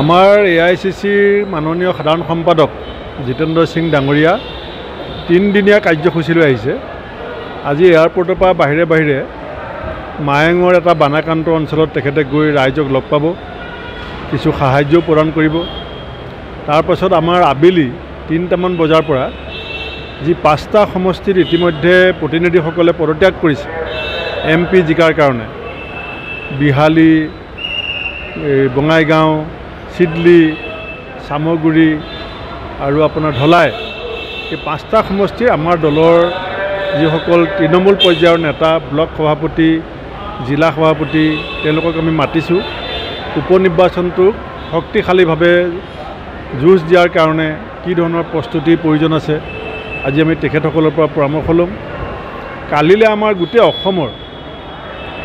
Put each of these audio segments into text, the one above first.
আমাৰ A I C চিৰ মাননীয় সাধাৰণ সম্পাদক জিতেন্দ্ৰ সিং ডাঙৰীয়া তিনিদিনীয়া কাৰ্যসূচী লৈ আহিছে। আজি এয়াৰপৰ্টৰ পৰা বাহিৰে বাহিৰে মায়েঙৰ এটা বানাক্ৰান্ত অঞ্চলত তেখেতে গৈ ৰাইজক লগ পাব কিছু সাহাৰ্যও প্ৰদান কৰিব। তাৰপাছত আমাৰ আবেলি তিনিটামান বজাৰ পৰা যি পাঁচটা সমষ্টিত ইতিমধ্যে প্ৰতিনিধিসকলে পদত্যাগ কৰিছে এম পি জিকাৰ কাৰণে। বিহালী বঙাইগাঁও চিডলি চামগুৰি আৰু আপোনাৰ ধলাই এই পাঁচটা সমষ্টিৰ আমাৰ দলৰ যিসকল তৃণমূল পৰ্যায়ৰ নেতা ব্লক সভাপতি জিলা সভাপতি তেওঁলোকক আমি মাতিছোঁ। উপ নিৰ্বাচনটোক শক্তিশালীভাৱে যুঁজ দিয়াৰ কাৰণে কি ধৰণৰ প্ৰস্তুতিৰ প্ৰয়োজন আছে আজি আমি তেখেতসকলৰ পৰা পৰামৰ্শ ল'ম। কালিলৈ আমাৰ গোটেই অসমৰ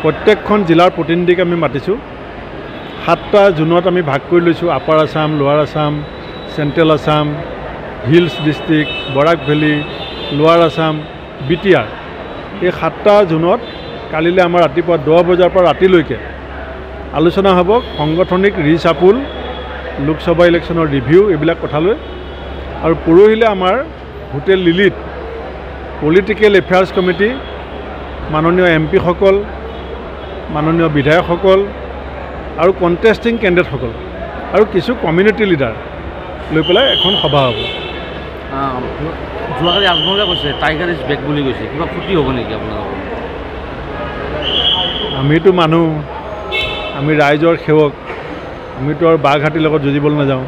প্ৰত্যেকখন জিলাৰ প্ৰতিনিধিক আমি মাতিছোঁ। সাতটা জোনত আমি ভাগ কৰি লৈছোঁ upper Assam lower Assam central Assam hills district Barak valley lower Assam B T R এই সাতটা জোনত কালিলৈ আমাৰ ৰাতিপুৱা দহ বজাৰ পৰা ৰাতিলৈকে আলোচনা হ'ব সাংগঠনিক ৰিচাপুল লোকসভা ইলেকশ্যনৰ ৰিভিউ এইবিলাক কথা লৈ আৰু পৰহিলৈ আমাৰ hotel Lalit political affairs committee মাননীয় এম পিসকল মাননীয় বিধায়কসকল আৰু কণ্টেষ্টিং কেণ্ডিডেটসকল আৰু কিছু কমিউনিটি লিডাৰ লৈ পেলাই এখন সভা হ'ব। যোৱাকালি আজমলে কৈছে টাইগাৰ ইজ বেক বুলি কৈছে কিবা ক্ষতি হ'ব নেকি আপোনালোকৰ? আমিতো মানুহ আমি ৰাইজৰ সেৱক আমিতো আৰু বাঘ হাতীৰ লগত যুঁজিবলৈ নাযাওঁ।